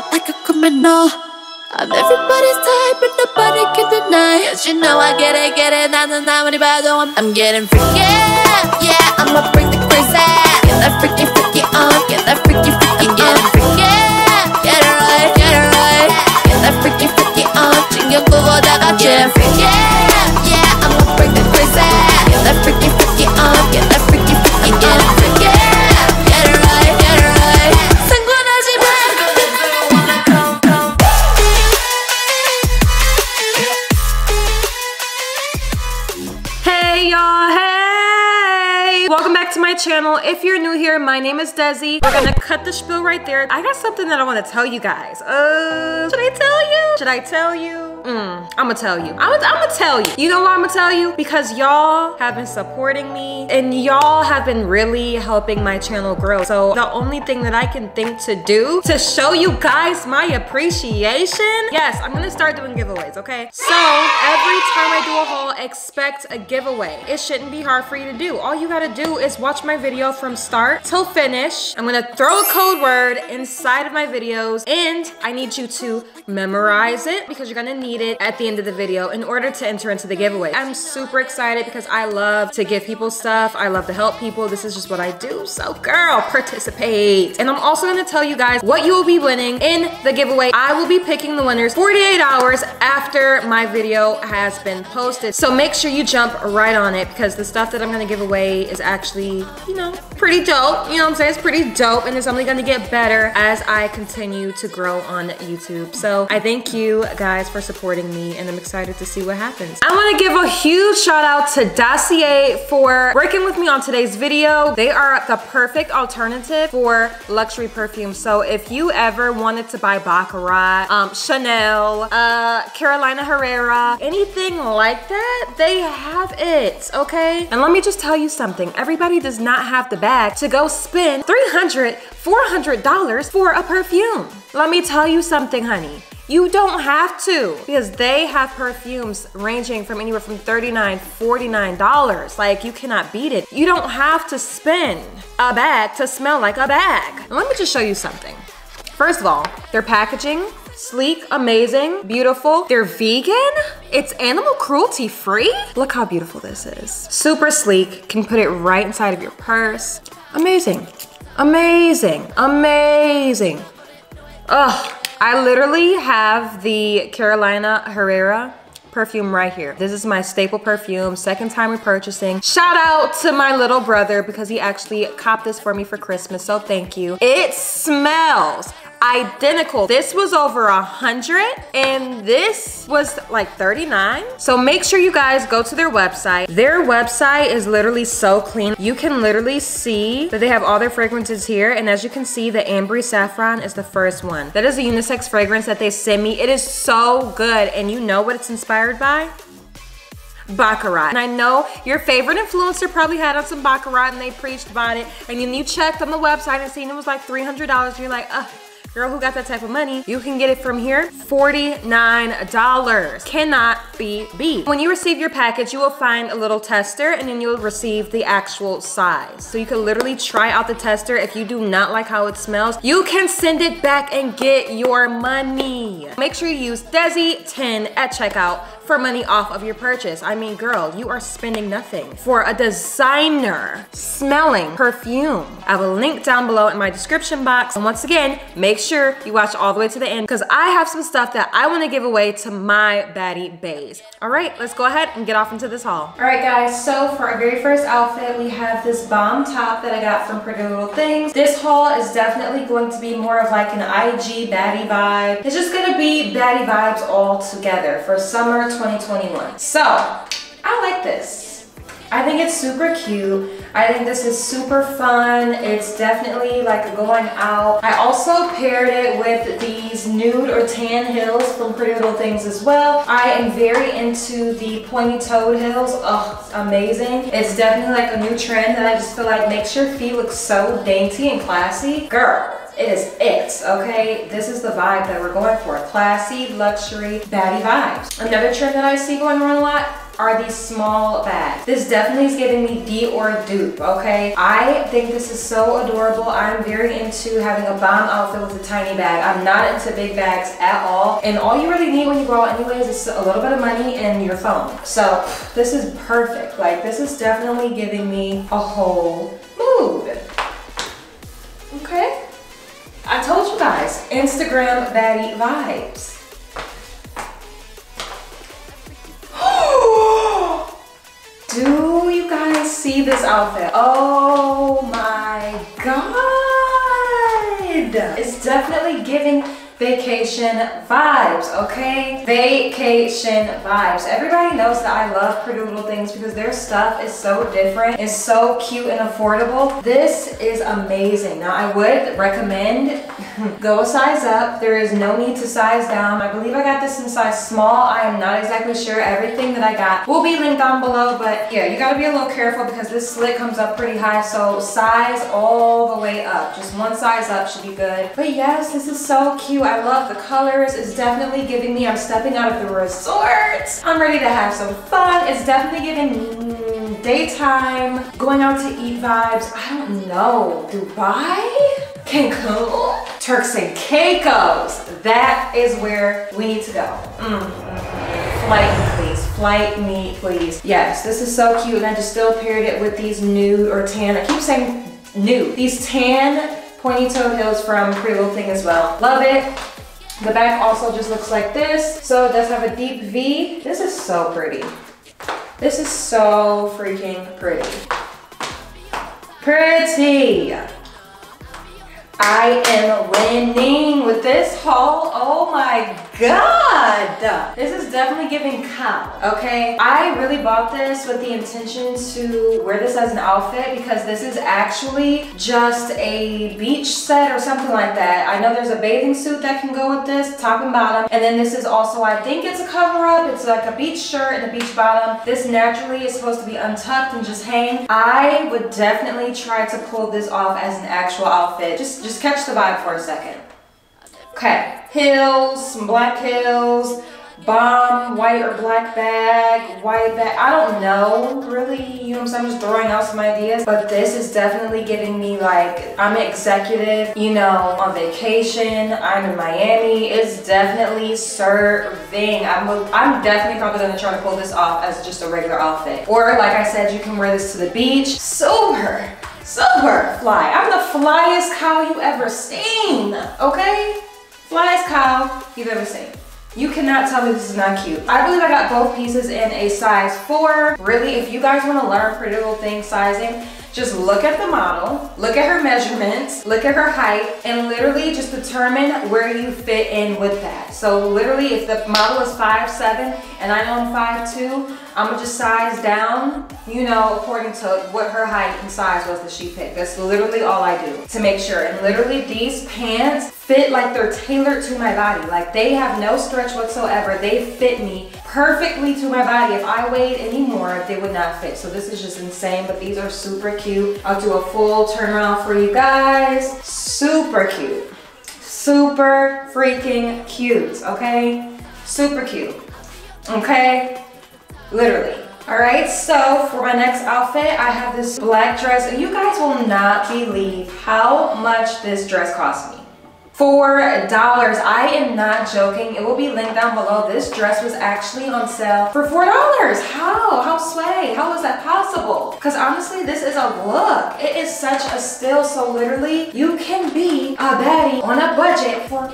up like a criminal. I'm everybody's type, but nobody can deny. Cause you know I get it, get it, 나는 아무리 봐도 I'm, I'm getting freaky. Yeah, I'ma bring the crazy. Get that freaky, freaky on. Get that freaky, freaky I'm getting freaky. Get it right, get it right. Get that freaky, freaky on. 챙겨 보고 다 같이 Channel. If you're new here, my name is Desi. We're gonna cut the spiel right there. I got something that I wanna tell you guys. Uh, should I tell you? Should I tell you? Mm, I'ma tell you. I'ma, I'ma tell you. You know why I'ma tell you? Because y'all have been supporting me and y'all have been really helping my channel grow. So the only thing that I can think to do to show you guys my appreciation, yes, I'm gonna start doing giveaways, okay? So every time I do a haul, expect a giveaway. It shouldn't be hard for you to do. All you gotta do is watch my video from start till finish. I'm gonna throw a code word inside of my videos and I need you to memorize it because you're gonna need it at the end of the video in order to enter into the giveaway. I'm super excited because I love to give people stuff. I love to help people. This is just what I do. So girl, participate. And I'm also gonna tell you guys what you will be winning in the giveaway. I will be picking the winners 48 hours after my video has been posted. So make sure you jump right on it because the stuff that I'm gonna give away is actually, you know, pretty dope. You know what I'm saying? It's pretty dope and it's only gonna get better as I continue to grow on YouTube. So I thank you guys for supporting me and I'm excited to see what happens. I wanna give a huge shout out to Dossier for working with me on today's video. They are the perfect alternative for luxury perfume. So if you ever wanted to buy Baccarat, um, Chanel, uh, Carolina Herrera, anything like that, they have it, okay? And let me just tell you something. Everybody does not have the bag to go spend $300, $400 for a perfume. Let me tell you something, honey. You don't have to because they have perfumes ranging from anywhere from $39, $49. Like you cannot beat it. You don't have to spend a bag to smell like a bag. Let me just show you something. First of all, their packaging, sleek, amazing, beautiful. They're vegan. It's animal cruelty free. Look how beautiful this is. Super sleek, can put it right inside of your purse. Amazing, amazing, amazing. Ugh, I literally have the Carolina Herrera perfume right here. This is my staple perfume, second time repurchasing. Shout out to my little brother because he actually copped this for me for Christmas, so thank you. It smells identical. This was over a hundred and this was like 39. So make sure you guys go to their website. Their website is literally so clean. You can literally see that they have all their fragrances here. And as you can see, the Ambery Saffron is the first one. That is a unisex fragrance that they sent me. It is so good. And you know what it's inspired by? Baccarat. And I know your favorite influencer probably had on some Baccarat and they preached about it. And then you checked on the website and seen it was like $300. You're like, ugh. Girl who got that type of money, you can get it from here, $49. Cannot be beat. When you receive your package, you will find a little tester and then you'll receive the actual size. So you can literally try out the tester. If you do not like how it smells, you can send it back and get your money. Make sure you use DESII10 at checkout for money off of your purchase. I mean, girl, you are spending nothing for a designer smelling perfume. I a link down below in my description box. And once again, make sure you watch all the way to the end because I have some stuff that I want to give away to my baddie bays. All right, let's go ahead and get off into this haul. All right, guys, so for our very first outfit, we have this bomb top that I got from Pretty Little Things. This haul is definitely going to be more of like an IG baddie vibe. It's just gonna be baddie vibes all together for summer 2021. So, I like this. I think it's super cute. I think this is super fun. It's definitely like going out. I also paired it with these nude or tan heels from Pretty Little Things as well. I am very into the pointy toed heels. Oh, amazing. It's definitely like a new trend that I just feel like makes your feet look so dainty and classy. Girl, it is it, okay? This is the vibe that we're going for. Classy, luxury, baddie vibes. Another trend that I see going around a lot are these small bags. This definitely is giving me Dior dupe, okay? I think this is so adorable. I'm very into having a bomb outfit with a tiny bag. I'm not into big bags at all. And all you really need when you go out anyways is a little bit of money and your phone. So this is perfect. Like this is definitely giving me a whole mood. I told you guys, Instagram baddie vibes. Do you guys see this outfit? Oh my God. It's definitely giving vacation vibes, okay? Vacation vibes. Everybody knows that I love Pretty Little Things because their stuff is so different. It's so cute and affordable. This is amazing. Now I would recommend go size up. There is no need to size down. I believe I got this in size small. I am not exactly sure. Everything that I got will be linked down below, but yeah, you gotta be a little careful because this slit comes up pretty high. So size all the way up. Just one size up should be good. But yes, this is so cute. I love the colors. It's definitely giving me, I'm stepping out of the resort. I'm ready to have some fun. It's definitely giving mm, daytime, going out to eat vibes. I don't know, Dubai? Cancun? Turks and Caicos. That is where we need to go. Mm. Flight me, please. Flight me, please. Yes, this is so cute. And I just still paired it with these nude or tan. I keep saying nude. These tan pointy toe heels from Thing as well. Love it. The back also just looks like this. So it does have a deep V. This is so pretty. This is so freaking pretty. Pretty. I am winning with this haul. Oh my God. This is definitely giving cow, okay? I really bought this with the intention to wear this as an outfit because this is actually just a beach set or something like that. I know there's a bathing suit that can go with this, top and bottom. And then this is also, I think it's a cover up. It's like a beach shirt and a beach bottom. This naturally is supposed to be untucked and just hang. I would definitely try to pull this off as an actual outfit. Just, just catch the vibe for a second. Okay, hills, some black hills, bomb, white or black bag, white bag. I don't know really, you know what I'm saying? I'm just throwing out some ideas, but this is definitely giving me like, I'm executive, you know, on vacation, I'm in Miami. It's definitely serving. I'm, I'm definitely probably gonna try to pull this off as just a regular outfit. Or like I said, you can wear this to the beach. Super, super fly. I'm the flyest cow you ever seen, okay? Flyest cow you've ever seen. You cannot tell me this is not cute. I believe I got both pieces in a size four. Really, if you guys wanna learn Pretty Little Thing sizing, just look at the model, look at her measurements, look at her height, and literally just determine where you fit in with that. So literally, if the model is five seven and I know I'm five two, I'm gonna just size down, you know, according to what her height and size was that she picked. That's literally all I do to make sure. And literally these pants fit like they're tailored to my body. Like they have no stretch whatsoever. They fit me perfectly to my body. If I weighed any more, they would not fit. So this is just insane, but these are super cute. I'll do a full turnaround for you guys. Super cute. Super freaking cute, okay? Super cute, okay? Literally. All right, so for my next outfit, I have this black dress, and you guys will not believe how much this dress cost me. Four dollars. I am not joking. It will be linked down below. This dress was actually on sale for four dollars. How? How sway? How is that possible? Because honestly, this is a look. It is such a still. So literally, you can be a baddie on a budget for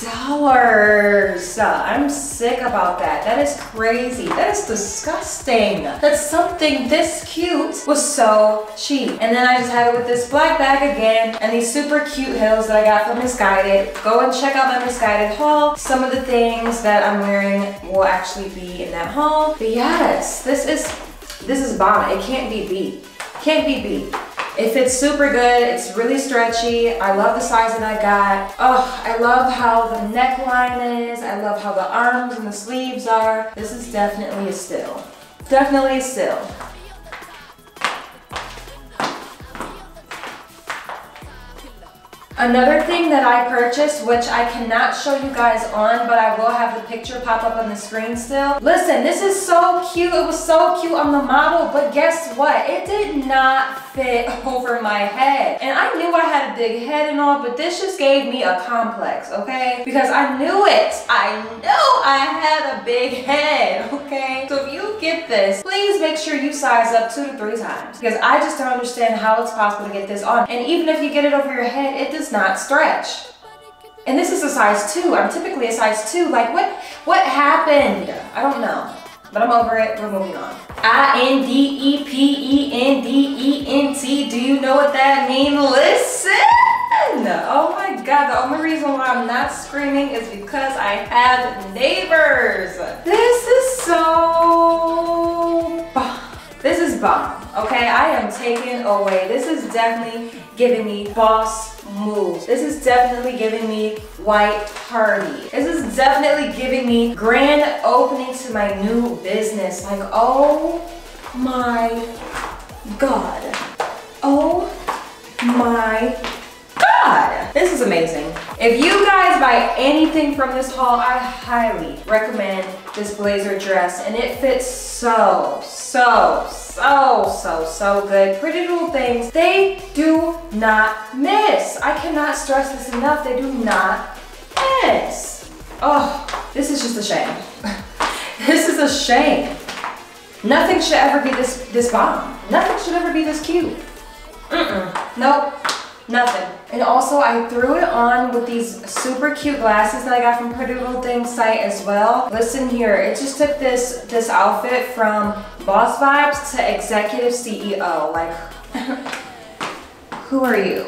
dollars. Uh, I'm sick about that. That is crazy. That is disgusting. That something this cute was so cheap. And then I just have it with this black bag again and these super cute heels that I got from Missguided. Go and check out my Missguided haul. Some of the things that I'm wearing will actually be in that haul. But yes, this is this is bomb. It can't be beat. Can't be beat. It fits super good. It's really stretchy. I love the size that I got. Oh, I love how the neckline is. I love how the arms and the sleeves are. This is definitely a still. Definitely a still. Another thing that I purchased, which I cannot show you guys on, but I will have the picture pop up on the screen still. Listen, this is so cute. It was so cute on the model, but guess what? It did not fit over my head. And I knew I had a big head and all, but this just gave me a complex, okay? Because I knew it. I I had a big head, okay? So if you get this, please make sure you size up two to three times because I just don't understand how it's possible to get this on. And even if you get it over your head, it does not stretch. And this is a size two. I'm typically a size two. Like what, what happened? I don't know. But I'm over it. We're moving on. I-N-D-E-P-E-N-D-E-N-T. Do you know what that means? Listen. Oh my God. The only reason why I'm not screaming is because I have neighbors. This is so this is bomb, okay? I am taken away. This is definitely giving me boss moves. This is definitely giving me white party. This is definitely giving me grand opening to my new business. Like, oh my God. Oh my God. This is amazing. If you guys buy anything from this haul, I highly recommend this blazer dress and it fits so, so, so, so, so good. Pretty Little Things, they do not miss. I cannot stress this enough. They do not miss. Oh, this is just a shame. this is a shame. Nothing should ever be this, this bomb. Nothing should ever be this cute. Mm-mm. Nope. Nothing. And also I threw it on with these super cute glasses that I got from Pretty Little Things site as well. Listen here, it just took this, this outfit from Boss Vibes to Executive CEO. Like, who are you?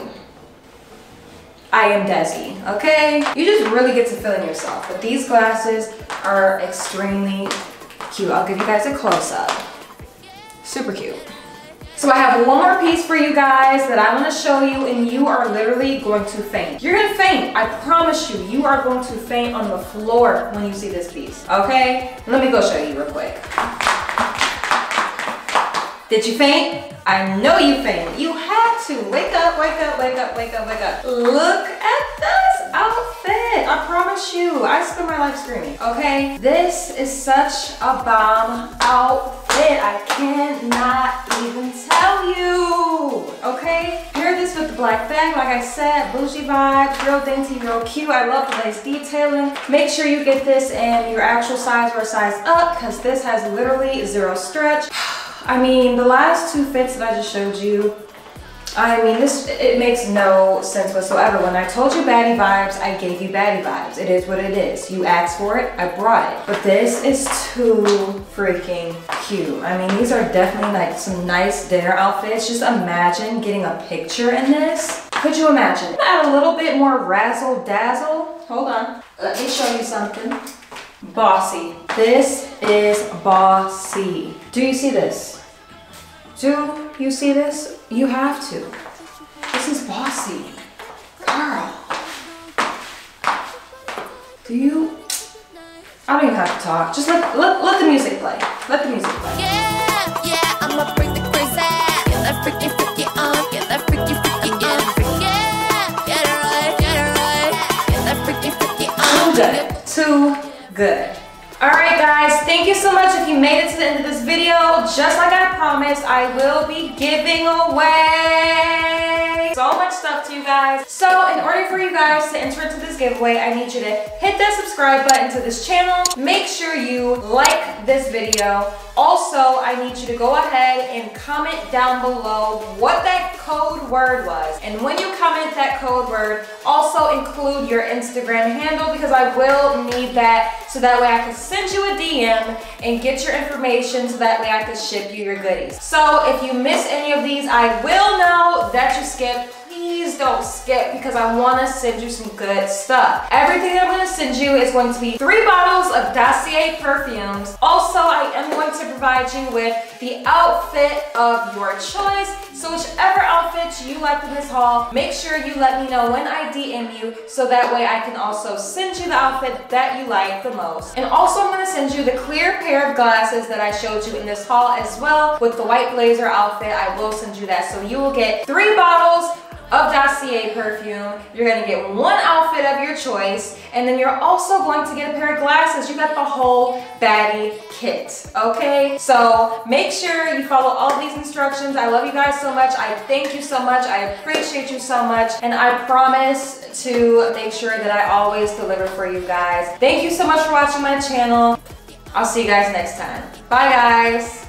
I am Desi, okay? You just really get to fill in yourself. But these glasses are extremely cute. I'll give you guys a close-up. Super cute. So I have one more piece for you guys that I want to show you and you are literally going to faint. You're to faint. I promise you, you are going to faint on the floor when you see this piece. Okay? Let me go show you real quick. Did you faint? I know you faint. You had to. Wake up, wake up, wake up, wake up, wake up. Look at this outfit. I promise you, I spend my life screaming, okay? This is such a bomb outfit. I cannot even tell you, okay? Pair this with the black bag, like I said, bougie vibes, real dainty, real cute. I love the lace detailing. Make sure you get this in your actual size or size up because this has literally zero stretch. I mean, the last two fits that I just showed you, I mean, this it makes no sense whatsoever. When I told you baddie vibes, I gave you baddie vibes. It is what it is. You asked for it, I brought it. But this is too freaking cute. I mean, these are definitely like some nice dinner outfits. Just imagine getting a picture in this. Could you imagine? Add a little bit more razzle dazzle. Hold on. Let me show you something. Bossy. This is bossy. Do you see this? Do you see this? You have to. This is bossy. Girl. Do you? I don't even have to talk. Just let, let, let the music play. Let the music play. Yeah, yeah, I'ma bring the crazy. Get that freaky, freaky on. Get that freaky, freaky on. Yeah, get it right, get it right. Get that freaky, freaky on. Too good. Too good. Thank you so much if you made it to the end of this video. Just like I promised, I will be giving away so much stuff to you guys. So in order for you guys to enter into this giveaway, I need you to hit that subscribe button to this channel. Make sure you like this video. Also, I need you to go ahead and comment down below what that code word was. And when you comment that code word, also include your Instagram handle because I will need that so that way I can send you a DM and get your information so that way I can ship you your goodies. So if you miss any of these, I will know that you skipped please don't skip because I want to send you some good stuff. Everything that I'm going to send you is going to be three bottles of Dossier perfumes. Also, I am going to provide you with the outfit of your choice. So whichever outfit you like in this haul, make sure you let me know when I DM you so that way I can also send you the outfit that you like the most. And also I'm gonna send you the clear pair of glasses that I showed you in this haul as well with the white blazer outfit. I will send you that. So you will get three bottles of Dossier perfume. You're gonna get one outfit of your choice, and then you're also going to get a pair of glasses. You got the whole baddie kit, okay? So make sure you follow all these instructions. I love you guys so much. I thank you so much. I appreciate you so much. And I promise to make sure that I always deliver for you guys. Thank you so much for watching my channel. I'll see you guys next time. Bye guys.